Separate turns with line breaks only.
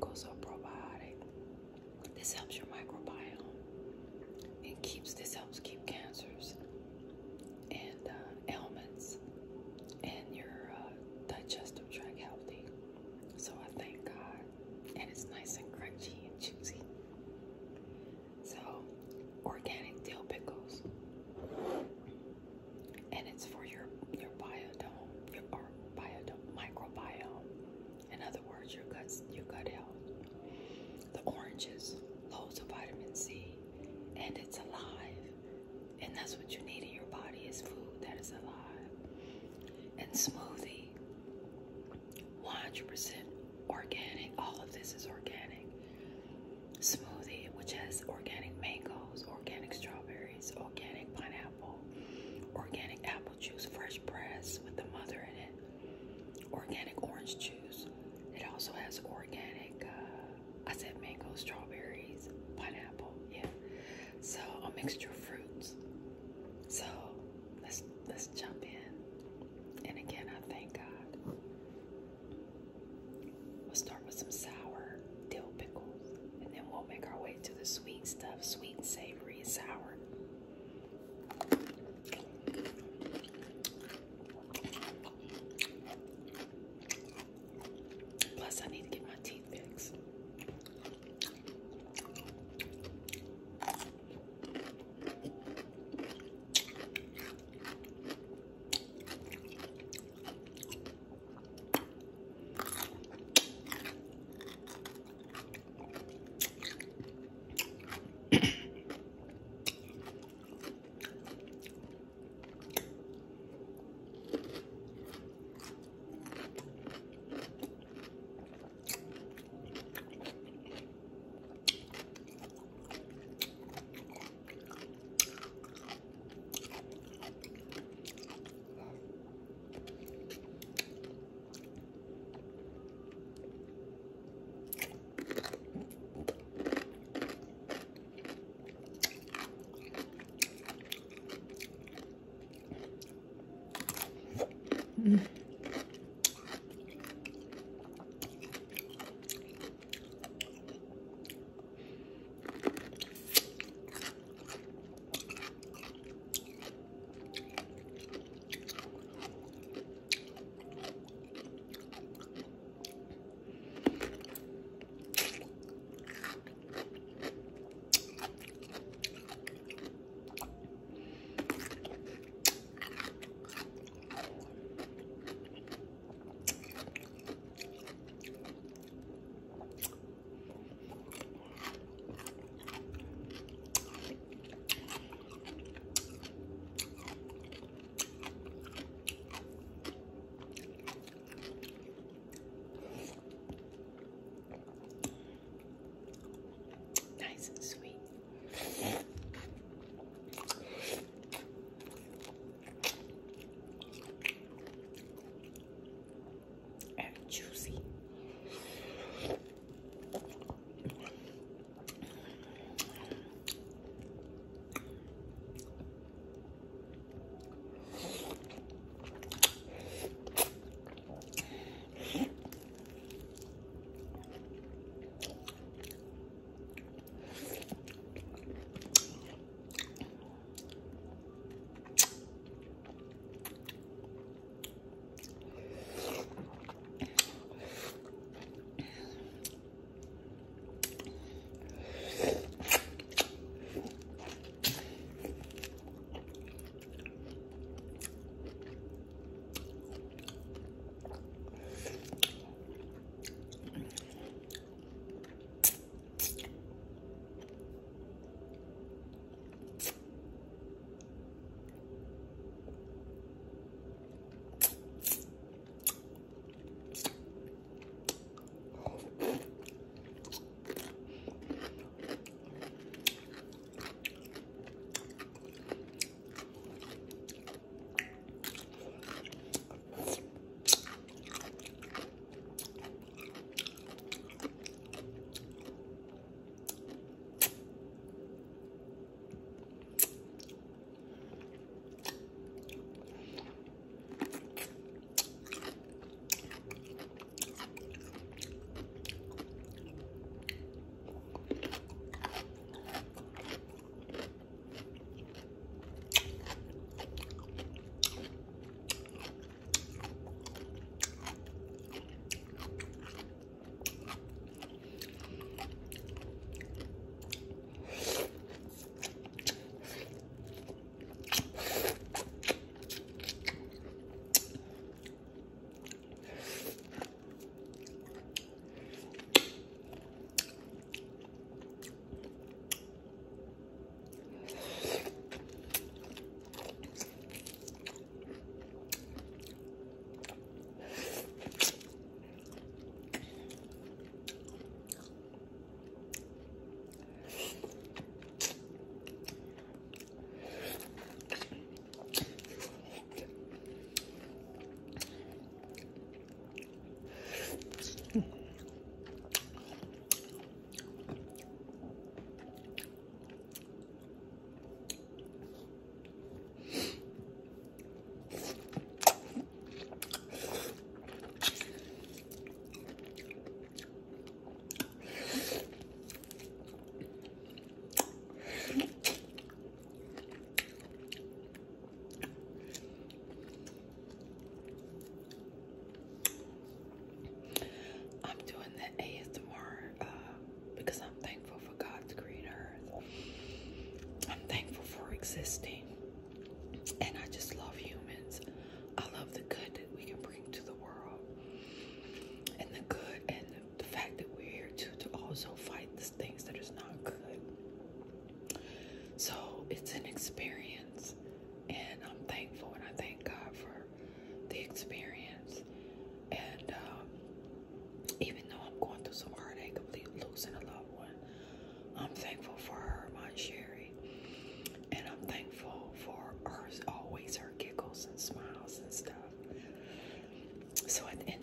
miracles are probiotic. This helps your 100% organic. All of this is organic. Smoothie, which has organic mangoes, organic strawberries, organic pineapple, organic apple juice, fresh press with the mother in it, organic And I just love you. So at the end